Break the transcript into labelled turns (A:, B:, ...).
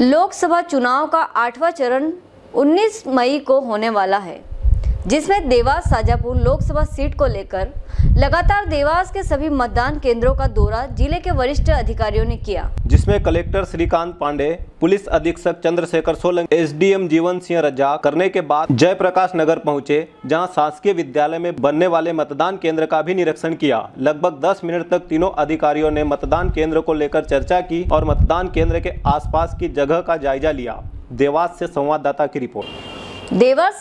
A: लोकसभा चुनाव का आठवां चरण 19 मई को होने वाला है। जिसमें देवास साजापुर लोकसभा सीट को लेकर लगातार देवास के सभी मतदान केंद्रों का दौरा ज़िले के वरिष्ठ अधिकारियों ने किया।
B: जिसमें कलेक्टर श्रीकांत पांडे पुलिस अधीक्षक चंद्रशेखर सोलंकी एसडीएम जीवन सिंह रजा करने के बाद जयप्रकाश नगर पहुँचे जहाँ शासकीय विद्यालय में बनने वाले मतदान केंद्र का भी निरीक्षण किया। लगभग 10 मिनट तक तीनों अधिकारियों ने मतदान केंद्र को लेकर चर्चा की और मतदान केंद्र के आसपास की जगह का जायजा लिया। देवास से संवाददाता की रिपोर्ट।
A: देवास